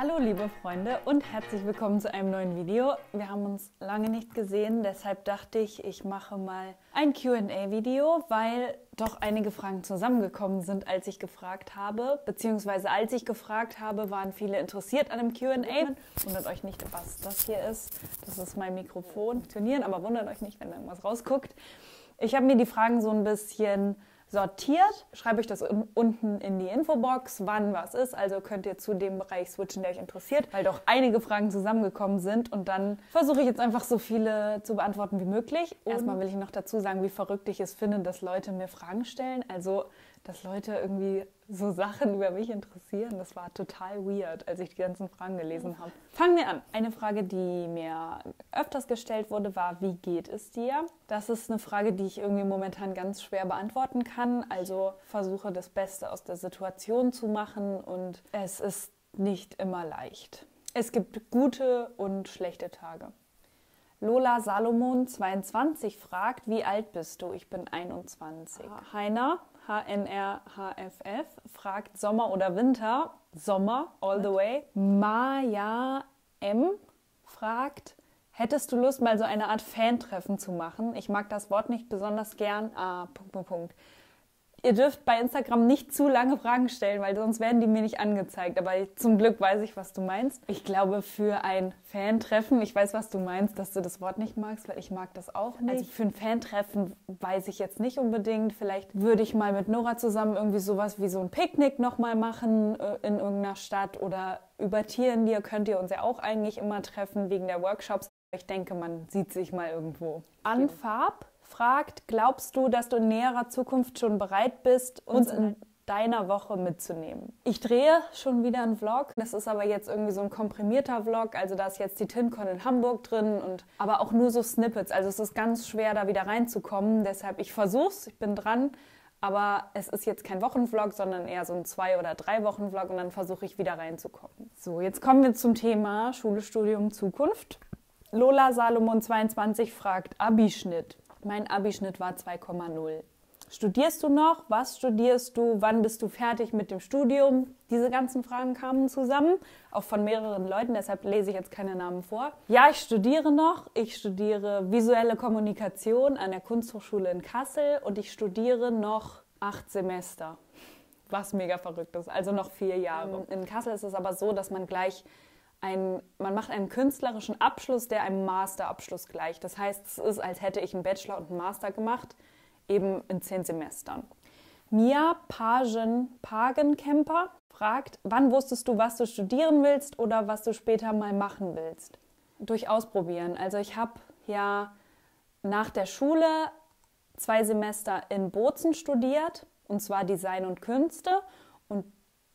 Hallo liebe Freunde und herzlich willkommen zu einem neuen Video. Wir haben uns lange nicht gesehen, deshalb dachte ich, ich mache mal ein Q&A-Video, weil doch einige Fragen zusammengekommen sind, als ich gefragt habe. Beziehungsweise als ich gefragt habe, waren viele interessiert an dem Q&A. Wundert euch nicht, was das hier ist. Das ist mein Mikrofon. Funktionieren, aber wundert euch nicht, wenn irgendwas rausguckt. Ich habe mir die Fragen so ein bisschen sortiert. Schreibe ich das unten in die Infobox, wann was ist. Also könnt ihr zu dem Bereich switchen, der euch interessiert, weil doch einige Fragen zusammengekommen sind. Und dann versuche ich jetzt einfach so viele zu beantworten wie möglich. Und Erstmal will ich noch dazu sagen, wie verrückt ich es finde, dass Leute mir Fragen stellen. Also dass Leute irgendwie so Sachen über mich interessieren. Das war total weird, als ich die ganzen Fragen gelesen habe. Fangen wir an. Eine Frage, die mir öfters gestellt wurde, war, wie geht es dir? Das ist eine Frage, die ich irgendwie momentan ganz schwer beantworten kann. Also versuche das Beste aus der Situation zu machen und es ist nicht immer leicht. Es gibt gute und schlechte Tage. Lola Salomon 22 fragt, wie alt bist du? Ich bin 21. Heiner HNRHFF fragt Sommer oder Winter? Sommer, all the way. Maya M fragt, hättest du Lust, mal so eine Art Fan-Treffen zu machen? Ich mag das Wort nicht besonders gern. Ah, Punkt, Punkt, Punkt. Ihr dürft bei Instagram nicht zu lange Fragen stellen, weil sonst werden die mir nicht angezeigt. Aber zum Glück weiß ich, was du meinst. Ich glaube, für ein Fan-Treffen, ich weiß, was du meinst, dass du das Wort nicht magst, weil ich mag das auch nicht. Also für ein Fan-Treffen weiß ich jetzt nicht unbedingt. Vielleicht würde ich mal mit Nora zusammen irgendwie sowas wie so ein Picknick nochmal machen äh, in irgendeiner Stadt oder über Tierenlier könnt ihr uns ja auch eigentlich immer treffen wegen der Workshops. Ich denke, man sieht sich mal irgendwo. Anfarb fragt, glaubst du, dass du in näherer Zukunft schon bereit bist, uns in deiner Woche mitzunehmen? Ich drehe schon wieder einen Vlog. Das ist aber jetzt irgendwie so ein komprimierter Vlog. Also da ist jetzt die TinCon in Hamburg drin und aber auch nur so Snippets. Also es ist ganz schwer, da wieder reinzukommen. Deshalb, ich versuch's, ich bin dran. Aber es ist jetzt kein Wochenvlog, sondern eher so ein zwei- oder drei Wochen Vlog und dann versuche ich wieder reinzukommen. So, jetzt kommen wir zum Thema Schule, Studium, Zukunft. Lola Salomon 22 fragt Abischnitt. Mein Abischnitt war 2,0. Studierst du noch? Was studierst du? Wann bist du fertig mit dem Studium? Diese ganzen Fragen kamen zusammen, auch von mehreren Leuten, deshalb lese ich jetzt keine Namen vor. Ja, ich studiere noch. Ich studiere visuelle Kommunikation an der Kunsthochschule in Kassel und ich studiere noch acht Semester, was mega verrückt ist, also noch vier Jahre. In Kassel ist es aber so, dass man gleich ein, man macht einen künstlerischen Abschluss, der einem Masterabschluss gleicht. Das heißt, es ist, als hätte ich einen Bachelor und einen Master gemacht, eben in zehn Semestern. Mia Pagen, Pagenkemper fragt, wann wusstest du, was du studieren willst oder was du später mal machen willst? Durch Ausprobieren. Also ich habe ja nach der Schule zwei Semester in Bozen studiert, und zwar Design und Künste. Und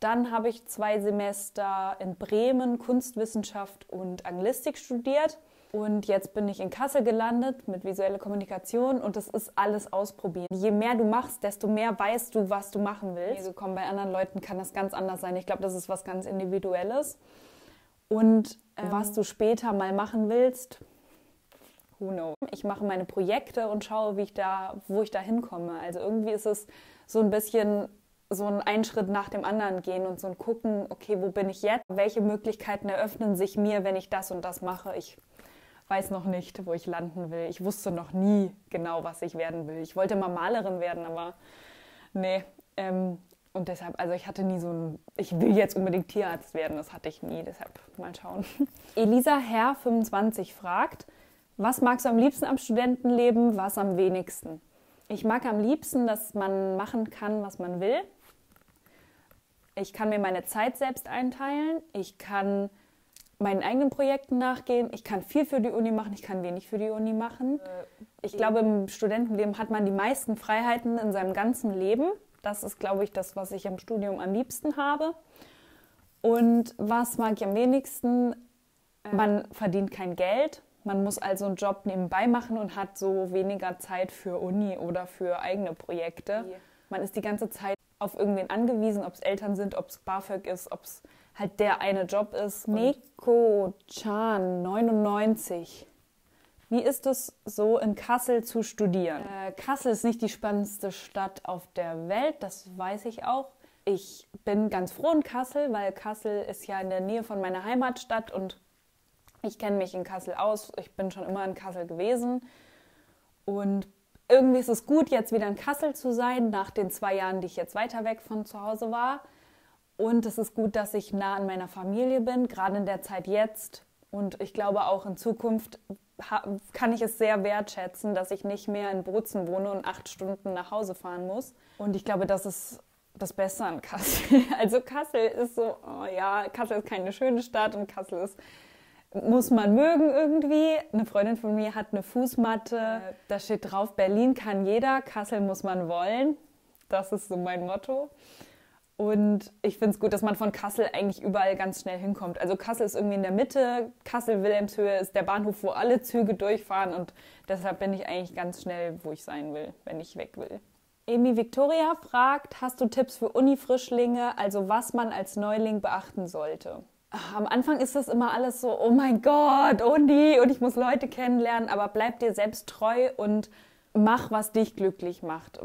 dann habe ich zwei Semester in Bremen Kunstwissenschaft und Anglistik studiert. Und jetzt bin ich in Kassel gelandet mit visueller Kommunikation und das ist alles ausprobieren. Je mehr du machst, desto mehr weißt du, was du machen willst. Also komm, bei anderen Leuten kann das ganz anders sein. Ich glaube, das ist was ganz Individuelles. Und ähm, was du später mal machen willst, who knows. Ich mache meine Projekte und schaue, wie ich da, wo ich da hinkomme. Also irgendwie ist es so ein bisschen so einen Schritt nach dem anderen gehen und so ein gucken, okay, wo bin ich jetzt? Welche Möglichkeiten eröffnen sich mir, wenn ich das und das mache? Ich weiß noch nicht, wo ich landen will. Ich wusste noch nie genau, was ich werden will. Ich wollte mal Malerin werden, aber nee. Ähm, und deshalb, also ich hatte nie so ein, ich will jetzt unbedingt Tierarzt werden, das hatte ich nie, deshalb mal schauen. Elisa Herr 25 fragt, was magst du am liebsten am Studentenleben, was am wenigsten? Ich mag am liebsten, dass man machen kann, was man will. Ich kann mir meine Zeit selbst einteilen. Ich kann meinen eigenen Projekten nachgehen. Ich kann viel für die Uni machen, ich kann wenig für die Uni machen. Äh, ich glaube, im Studentenleben hat man die meisten Freiheiten in seinem ganzen Leben. Das ist, glaube ich, das, was ich am Studium am liebsten habe. Und was mag ich am wenigsten? Man verdient kein Geld. Man muss also einen Job nebenbei machen und hat so weniger Zeit für Uni oder für eigene Projekte. Man ist die ganze Zeit auf irgendwen angewiesen, ob es Eltern sind, ob es BAföG ist, ob es halt der eine Job ist. Neko Chan, 99. Wie ist es so in Kassel zu studieren? Äh, Kassel ist nicht die spannendste Stadt auf der Welt, das weiß ich auch. ich bin ganz froh in Kassel, weil Kassel ist ja in der Nähe von meiner Heimatstadt und ich kenne mich in Kassel aus. Ich bin schon immer in Kassel gewesen. Und irgendwie ist es gut, jetzt wieder in Kassel zu sein, nach den zwei Jahren, die ich jetzt weiter weg von zu Hause war. Und es ist gut, dass ich nah an meiner Familie bin, gerade in der Zeit jetzt. Und ich glaube auch in Zukunft kann ich es sehr wertschätzen, dass ich nicht mehr in Bozen wohne und acht Stunden nach Hause fahren muss. Und ich glaube, das ist das Beste an Kassel. Also Kassel ist so, oh ja, Kassel ist keine schöne Stadt und Kassel ist muss man mögen irgendwie. Eine Freundin von mir hat eine Fußmatte, da steht drauf, Berlin kann jeder, Kassel muss man wollen. Das ist so mein Motto. Und ich finde es gut, dass man von Kassel eigentlich überall ganz schnell hinkommt. Also Kassel ist irgendwie in der Mitte, Kassel-Wilhelmshöhe ist der Bahnhof, wo alle Züge durchfahren und deshalb bin ich eigentlich ganz schnell, wo ich sein will, wenn ich weg will. Emi Victoria fragt, hast du Tipps für Uni-Frischlinge, also was man als Neuling beachten sollte? Am Anfang ist das immer alles so, oh mein Gott, Uni und ich muss Leute kennenlernen, aber bleib dir selbst treu und mach, was dich glücklich macht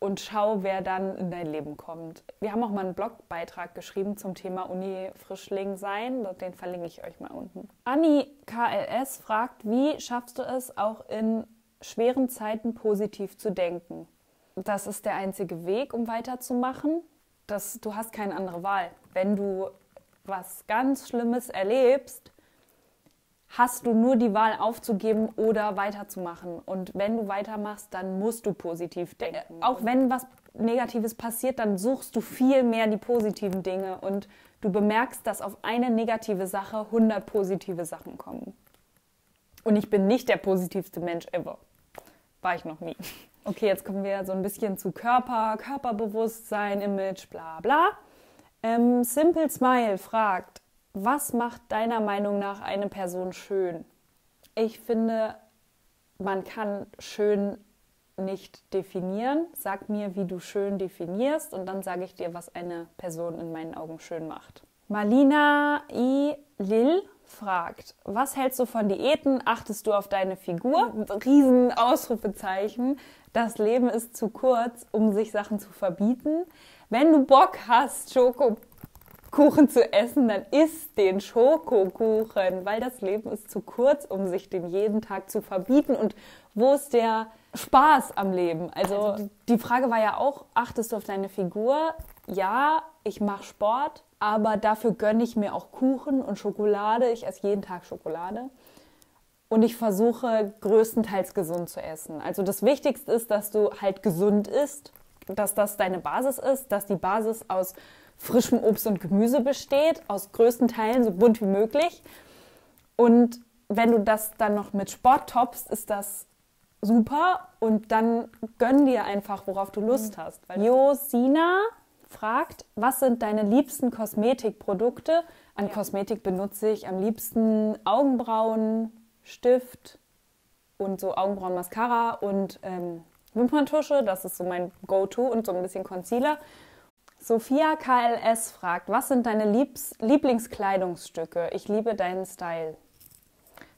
und schau, wer dann in dein Leben kommt. Wir haben auch mal einen Blogbeitrag geschrieben zum Thema Uni-Frischling sein. Den verlinke ich euch mal unten. Anni KLS fragt, wie schaffst du es auch in schweren Zeiten positiv zu denken? Das ist der einzige Weg, um weiterzumachen. Das, du hast keine andere Wahl. Wenn du was ganz Schlimmes erlebst, hast du nur die Wahl aufzugeben oder weiterzumachen. Und wenn du weitermachst, dann musst du positiv denken. Auch wenn was Negatives passiert, dann suchst du viel mehr die positiven Dinge und du bemerkst, dass auf eine negative Sache 100 positive Sachen kommen. Und ich bin nicht der positivste Mensch ever. War ich noch nie. Okay, jetzt kommen wir so ein bisschen zu Körper, Körperbewusstsein, Image, bla bla. Ähm, Simple Smile fragt, was macht deiner Meinung nach eine Person schön? Ich finde, man kann schön nicht definieren. Sag mir, wie du schön definierst und dann sage ich dir, was eine Person in meinen Augen schön macht. Malina I. Lil fragt, was hältst du von Diäten? Achtest du auf deine Figur? Riesen Ausrufezeichen. Das Leben ist zu kurz, um sich Sachen zu verbieten. Wenn du Bock hast, Schoko Kuchen zu essen, dann isst den Schokokuchen, weil das Leben ist zu kurz, um sich den jeden Tag zu verbieten. Und wo ist der Spaß am Leben? Also, also die Frage war ja auch, achtest du auf deine Figur? Ja, ich mache Sport, aber dafür gönne ich mir auch Kuchen und Schokolade. Ich esse jeden Tag Schokolade. Und ich versuche größtenteils gesund zu essen. Also das Wichtigste ist, dass du halt gesund isst, dass das deine Basis ist, dass die Basis aus frischem Obst und Gemüse besteht, aus größten Teilen so bunt wie möglich. Und wenn du das dann noch mit Sport toppst, ist das super und dann gönn dir einfach, worauf du Lust mhm. hast. Josina fragt, was sind deine liebsten Kosmetikprodukte? An ja. Kosmetik benutze ich am liebsten Augenbrauen, Stift und so Augenbrauen-Mascara und ähm, Wimperntusche. Das ist so mein Go-To und so ein bisschen Concealer. Sophia KLS fragt, was sind deine Liebs Lieblingskleidungsstücke? Ich liebe deinen Style.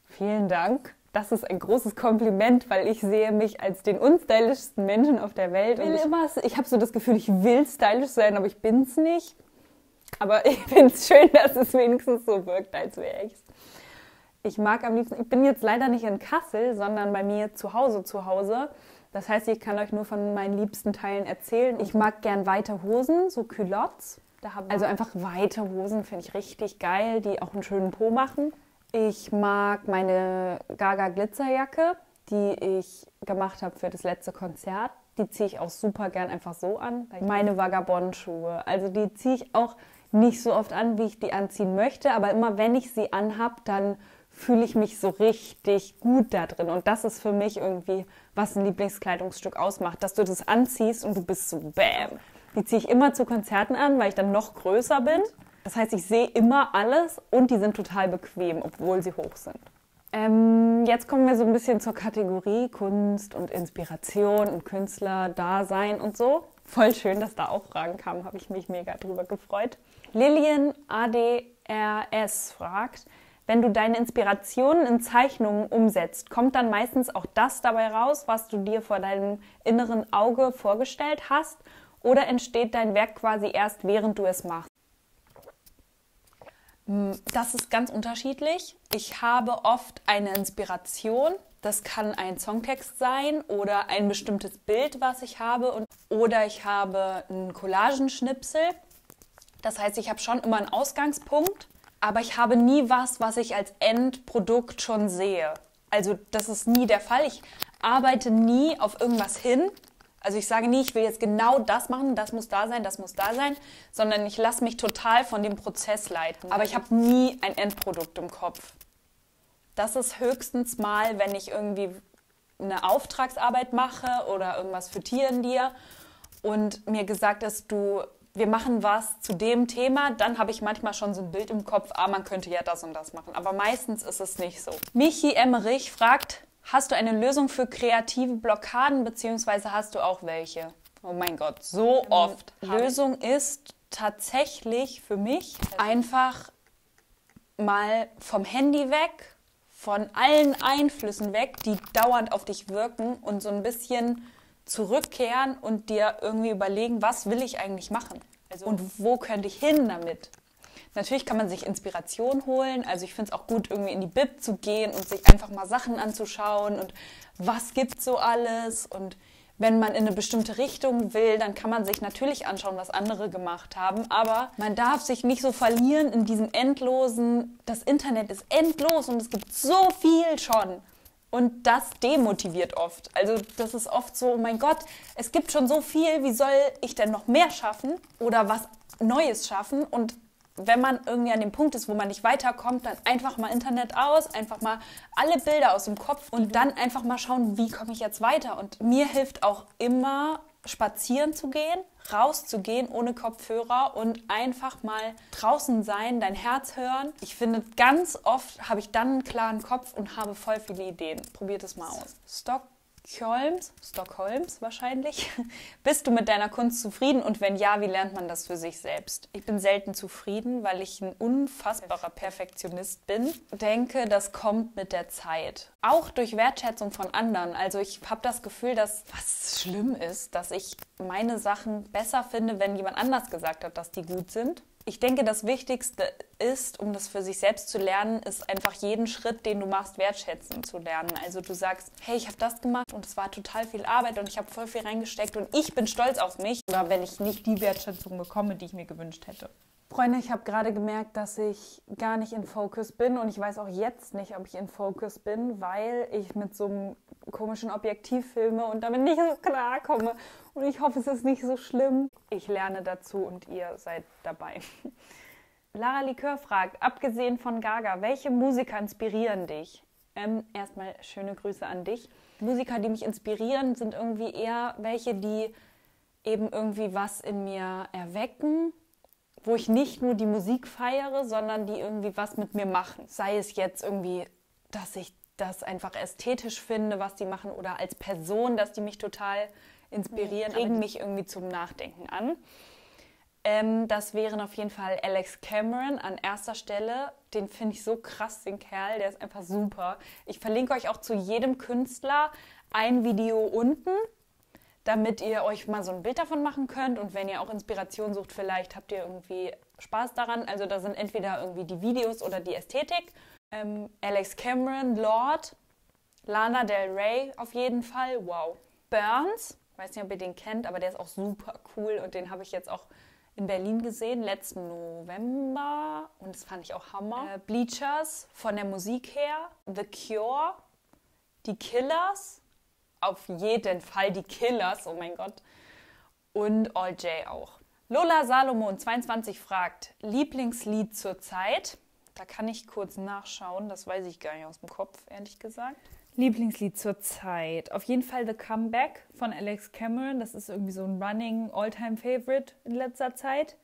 Vielen Dank. Das ist ein großes Kompliment, weil ich sehe mich als den unstylischsten Menschen auf der Welt. Will ich immer, ich habe so das Gefühl, ich will stylisch sein, aber ich bin es nicht. Aber ich finde es schön, dass es wenigstens so wirkt, als wäre ich es. Ich mag am liebsten, ich bin jetzt leider nicht in Kassel, sondern bei mir zu Hause zu Hause. Das heißt, ich kann euch nur von meinen liebsten Teilen erzählen. Ich mag gern weite Hosen, so Culottes. also einfach weite Hosen finde ich richtig geil, die auch einen schönen Po machen. Ich mag meine Gaga Glitzerjacke, die ich gemacht habe für das letzte Konzert. Die ziehe ich auch super gern einfach so an. Meine Vagabond-Schuhe, also die ziehe ich auch nicht so oft an, wie ich die anziehen möchte, aber immer wenn ich sie anhab, dann fühle ich mich so richtig gut da drin. Und das ist für mich irgendwie, was ein Lieblingskleidungsstück ausmacht, dass du das anziehst und du bist so bam. Die ziehe ich immer zu Konzerten an, weil ich dann noch größer bin. Das heißt, ich sehe immer alles und die sind total bequem, obwohl sie hoch sind. Ähm, jetzt kommen wir so ein bisschen zur Kategorie Kunst und Inspiration und Künstler, Dasein und so. Voll schön, dass da auch Fragen kamen, habe ich mich mega drüber gefreut. Lillian ADRS fragt, wenn du deine Inspirationen in Zeichnungen umsetzt, kommt dann meistens auch das dabei raus, was du dir vor deinem inneren Auge vorgestellt hast? oder entsteht dein Werk quasi erst, während du es machst? Hm, das ist ganz unterschiedlich. Ich habe oft eine Inspiration. Das kann ein Songtext sein oder ein bestimmtes Bild, was ich habe. Und, oder ich habe einen Collagenschnipsel. Das heißt, ich habe schon immer einen Ausgangspunkt, aber ich habe nie was, was ich als Endprodukt schon sehe. Also das ist nie der Fall. Ich arbeite nie auf irgendwas hin, also ich sage nie, ich will jetzt genau das machen, das muss da sein, das muss da sein, sondern ich lasse mich total von dem Prozess leiten. Aber ich habe nie ein Endprodukt im Kopf. Das ist höchstens mal, wenn ich irgendwie eine Auftragsarbeit mache oder irgendwas für Tieren dir und mir gesagt ist, du, wir machen was zu dem Thema, dann habe ich manchmal schon so ein Bild im Kopf, ah, man könnte ja das und das machen. Aber meistens ist es nicht so. Michi Emmerich fragt, Hast du eine Lösung für kreative Blockaden, beziehungsweise hast du auch welche? Oh mein Gott, so ähm, oft. Lösung ist tatsächlich für mich einfach mal vom Handy weg, von allen Einflüssen weg, die dauernd auf dich wirken und so ein bisschen zurückkehren und dir irgendwie überlegen, was will ich eigentlich machen? Also, und wo könnte ich hin damit? Natürlich kann man sich Inspiration holen. Also ich finde es auch gut, irgendwie in die Bib zu gehen und sich einfach mal Sachen anzuschauen und was gibt so alles. Und wenn man in eine bestimmte Richtung will, dann kann man sich natürlich anschauen, was andere gemacht haben. Aber man darf sich nicht so verlieren in diesem endlosen, das Internet ist endlos und es gibt so viel schon. Und das demotiviert oft. Also das ist oft so, oh mein Gott, es gibt schon so viel, wie soll ich denn noch mehr schaffen oder was Neues schaffen? Und wenn man irgendwie an dem Punkt ist, wo man nicht weiterkommt, dann einfach mal Internet aus, einfach mal alle Bilder aus dem Kopf und dann einfach mal schauen, wie komme ich jetzt weiter. Und mir hilft auch immer, spazieren zu gehen, rauszugehen ohne Kopfhörer und einfach mal draußen sein, dein Herz hören. Ich finde, ganz oft habe ich dann einen klaren Kopf und habe voll viele Ideen. Probiert es mal aus. Stock Stockholms, Stockholms wahrscheinlich. Bist du mit deiner Kunst zufrieden und wenn ja, wie lernt man das für sich selbst? Ich bin selten zufrieden, weil ich ein unfassbarer Perfektionist bin. Denke, das kommt mit der Zeit. Auch durch Wertschätzung von anderen. Also ich habe das Gefühl, dass was schlimm ist, dass ich meine Sachen besser finde, wenn jemand anders gesagt hat, dass die gut sind ich denke, das Wichtigste ist, um das für sich selbst zu lernen, ist einfach jeden Schritt, den du machst, wertschätzen zu lernen. Also du sagst, hey, ich habe das gemacht und es war total viel Arbeit und ich habe voll viel reingesteckt und ich bin stolz auf mich. Oder wenn ich nicht die Wertschätzung bekomme, die ich mir gewünscht hätte. Freunde, ich habe gerade gemerkt, dass ich gar nicht in Focus bin und ich weiß auch jetzt nicht, ob ich in Focus bin, weil ich mit so einem komischen Objektiv filme und damit nicht so klar komme. Und ich hoffe, es ist nicht so schlimm. Ich lerne dazu und ihr seid dabei. Lara Likör fragt, abgesehen von Gaga, welche Musiker inspirieren dich? Ähm, erstmal schöne Grüße an dich. Musiker, die mich inspirieren, sind irgendwie eher welche, die eben irgendwie was in mir erwecken wo ich nicht nur die Musik feiere, sondern die irgendwie was mit mir machen. Sei es jetzt irgendwie, dass ich das einfach ästhetisch finde, was die machen, oder als Person, dass die mich total inspirieren, regen mich irgendwie zum Nachdenken an. Ähm, das wären auf jeden Fall Alex Cameron an erster Stelle. Den finde ich so krass, den Kerl, der ist einfach super. Ich verlinke euch auch zu jedem Künstler ein Video unten damit ihr euch mal so ein Bild davon machen könnt. Und wenn ihr auch Inspiration sucht, vielleicht habt ihr irgendwie Spaß daran. Also da sind entweder irgendwie die Videos oder die Ästhetik. Ähm, Alex Cameron, Lord, Lana Del Rey auf jeden Fall. Wow. Burns, weiß nicht, ob ihr den kennt, aber der ist auch super cool und den habe ich jetzt auch in Berlin gesehen, letzten November und das fand ich auch Hammer. Äh, Bleachers von der Musik her, The Cure, die Killers, auf jeden Fall die Killers, oh mein Gott. Und All J auch. Lola Salomon 22 fragt, Lieblingslied zur Zeit? Da kann ich kurz nachschauen, das weiß ich gar nicht aus dem Kopf, ehrlich gesagt. Lieblingslied zur Zeit. Auf jeden Fall The Comeback von Alex Cameron. Das ist irgendwie so ein Running All-Time Favorite in letzter Zeit.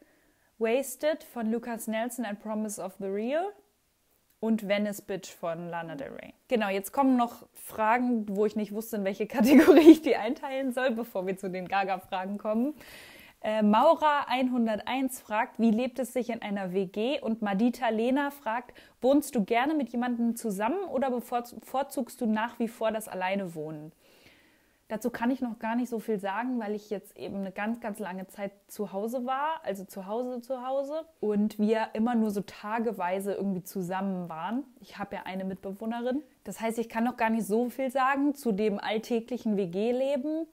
Wasted von Lucas Nelson and Promise of the Real und Venice Bitch von Lana Del Rey. Genau, jetzt kommen noch Fragen, wo ich nicht wusste, in welche Kategorie ich die einteilen soll, bevor wir zu den Gaga-Fragen kommen. Äh, Maura 101 fragt, wie lebt es sich in einer WG? Und Madita Lena fragt, wohnst du gerne mit jemandem zusammen oder bevorzugst du nach wie vor das Alleine wohnen? Dazu kann ich noch gar nicht so viel sagen, weil ich jetzt eben eine ganz, ganz lange Zeit zu Hause war, also zu Hause zu Hause und wir immer nur so tageweise irgendwie zusammen waren. Ich habe ja eine Mitbewohnerin. Das heißt, ich kann noch gar nicht so viel sagen zu dem alltäglichen WG-Leben,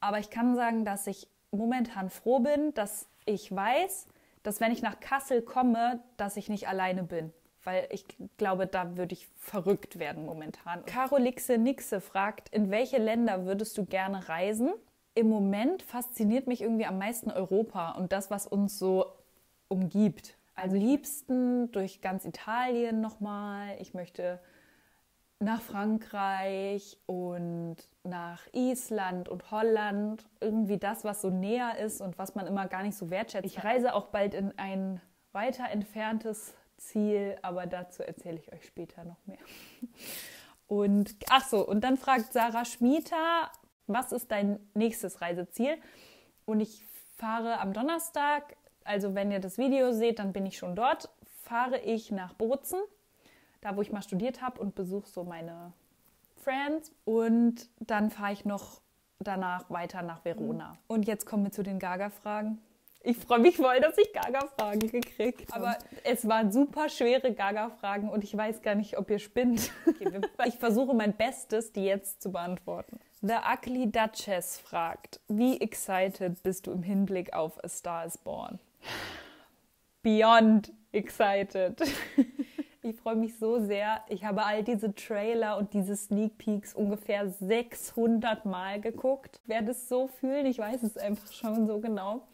aber ich kann sagen, dass ich momentan froh bin, dass ich weiß, dass wenn ich nach Kassel komme, dass ich nicht alleine bin weil ich glaube, da würde ich verrückt werden momentan. Carolixe Nixe fragt, in welche Länder würdest du gerne reisen? Im Moment fasziniert mich irgendwie am meisten Europa und das, was uns so umgibt. Also liebsten durch ganz Italien nochmal. Ich möchte nach Frankreich und nach Island und Holland. Irgendwie das, was so näher ist und was man immer gar nicht so wertschätzt. Ich reise auch bald in ein weiter entferntes Ziel, aber dazu erzähle ich euch später noch mehr. Und ach so, und dann fragt Sarah Schmieter, was ist dein nächstes Reiseziel? Und ich fahre am Donnerstag, also wenn ihr das Video seht, dann bin ich schon dort, fahre ich nach Bozen, da wo ich mal studiert habe und besuche so meine Friends und dann fahre ich noch danach weiter nach Verona. Mhm. Und jetzt kommen wir zu den Gaga-Fragen. Ich freue mich voll, dass ich Gaga-Fragen gekriegt habe. Aber es waren super schwere Gaga-Fragen und ich weiß gar nicht, ob ihr spinnt. Ich versuche mein Bestes, die jetzt zu beantworten. The Ugly Duchess fragt, wie excited bist du im Hinblick auf A Star is Born? Beyond excited. Ich freue mich so sehr. Ich habe all diese Trailer und diese Sneak Peeks ungefähr 600 Mal geguckt. Wer das so fühlt, ich weiß es einfach schon so genau.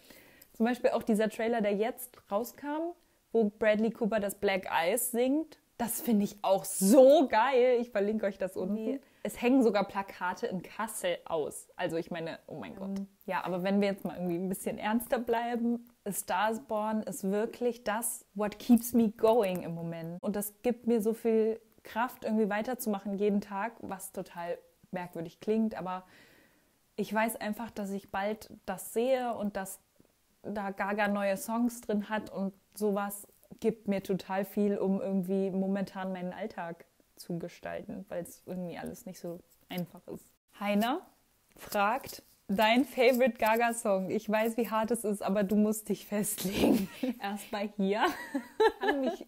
Zum Beispiel auch dieser Trailer, der jetzt rauskam, wo Bradley Cooper das Black Eyes singt. Das finde ich auch so geil. Ich verlinke euch das unten. Es hängen sogar Plakate in Kassel aus. Also ich meine, oh mein Gott. Mhm. Ja, aber wenn wir jetzt mal irgendwie ein bisschen ernster bleiben, A Stars Born ist wirklich das, what keeps me going im Moment. Und das gibt mir so viel Kraft, irgendwie weiterzumachen jeden Tag, was total merkwürdig klingt. Aber ich weiß einfach, dass ich bald das sehe und dass da Gaga neue Songs drin hat und sowas gibt mir total viel, um irgendwie momentan meinen Alltag zu gestalten, weil es irgendwie alles nicht so einfach ist. Heiner fragt, dein Favorite Gaga-Song. Ich weiß, wie hart es ist, aber du musst dich festlegen. Erstmal hier.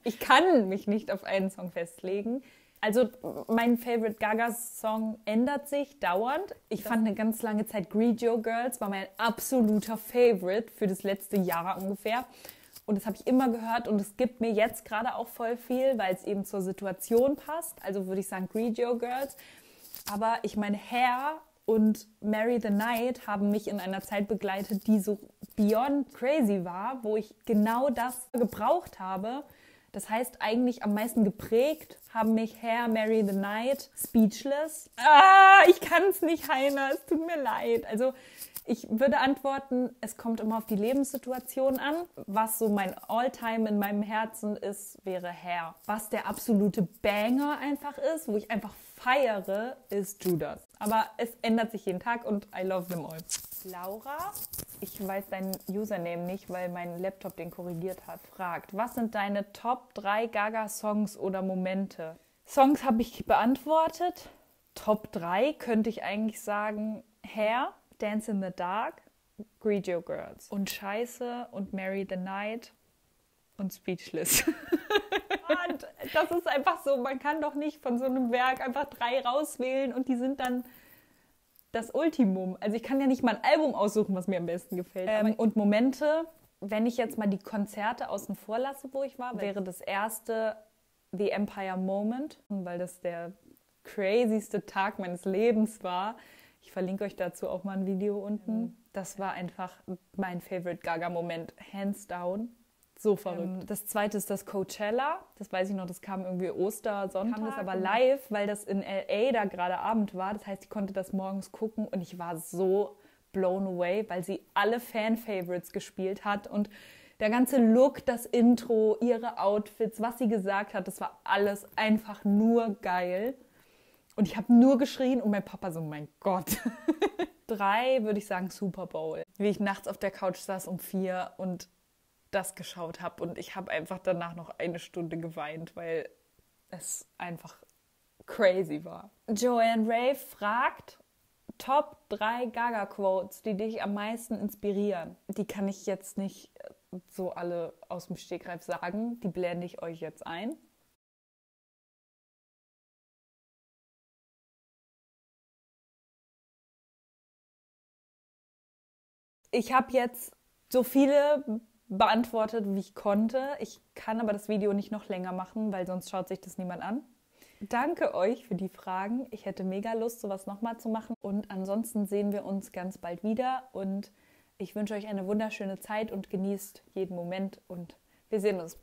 ich kann mich nicht auf einen Song festlegen. Also mein Favorite Gaga-Song ändert sich dauernd. Ich fand eine ganz lange Zeit Grigio Girls war mein absoluter Favorite für das letzte Jahr ungefähr. Und das habe ich immer gehört und es gibt mir jetzt gerade auch voll viel, weil es eben zur Situation passt. Also würde ich sagen Grigio Girls. Aber ich meine, Hair und Mary the Night haben mich in einer Zeit begleitet, die so beyond crazy war, wo ich genau das gebraucht habe das heißt, eigentlich am meisten geprägt haben mich Hair, Mary the Night, Speechless. Ah, ich kann es nicht, Heiner, es tut mir leid. Also ich würde antworten, es kommt immer auf die Lebenssituation an. Was so mein Alltime in meinem Herzen ist, wäre Hair. Was der absolute Banger einfach ist, wo ich einfach feiere, ist Judas. Aber es ändert sich jeden Tag und I love them all. Laura, ich weiß deinen Username nicht, weil mein Laptop den korrigiert hat, fragt, was sind deine Top 3 Gaga-Songs oder Momente? Songs habe ich beantwortet. Top 3 könnte ich eigentlich sagen Hair, Dance in the Dark, Grigio Girls und Scheiße und Mary the Night und Speechless. und das ist einfach so, man kann doch nicht von so einem Werk einfach drei rauswählen und die sind dann das Ultimum. Also ich kann ja nicht mal ein Album aussuchen, was mir am besten gefällt. Ähm, und Momente, wenn ich jetzt mal die Konzerte außen vor lasse, wo ich war, wäre das erste The Empire Moment, weil das der crazyste Tag meines Lebens war. Ich verlinke euch dazu auch mal ein Video unten. Mhm. Das war einfach mein Favorite Gaga-Moment, hands down. So verrückt. Ähm, das zweite ist das Coachella. Das weiß ich noch, das kam irgendwie Ostersonntag. Kam das aber live, weil das in LA da gerade Abend war. Das heißt, ich konnte das morgens gucken und ich war so blown away, weil sie alle Fan-Favorites gespielt hat und der ganze Look, das Intro, ihre Outfits, was sie gesagt hat, das war alles einfach nur geil. Und ich habe nur geschrien und mein Papa so, mein Gott. Drei würde ich sagen Super Bowl. Wie ich nachts auf der Couch saß um vier und das geschaut habe. Und ich habe einfach danach noch eine Stunde geweint, weil es einfach crazy war. Joanne Ray fragt, Top 3 Gaga-Quotes, die dich am meisten inspirieren. Die kann ich jetzt nicht so alle aus dem Stegreif sagen. Die blende ich euch jetzt ein. Ich habe jetzt so viele beantwortet, wie ich konnte. Ich kann aber das Video nicht noch länger machen, weil sonst schaut sich das niemand an. Danke euch für die Fragen. Ich hätte mega Lust, sowas nochmal zu machen. Und ansonsten sehen wir uns ganz bald wieder. Und ich wünsche euch eine wunderschöne Zeit und genießt jeden Moment. Und wir sehen uns.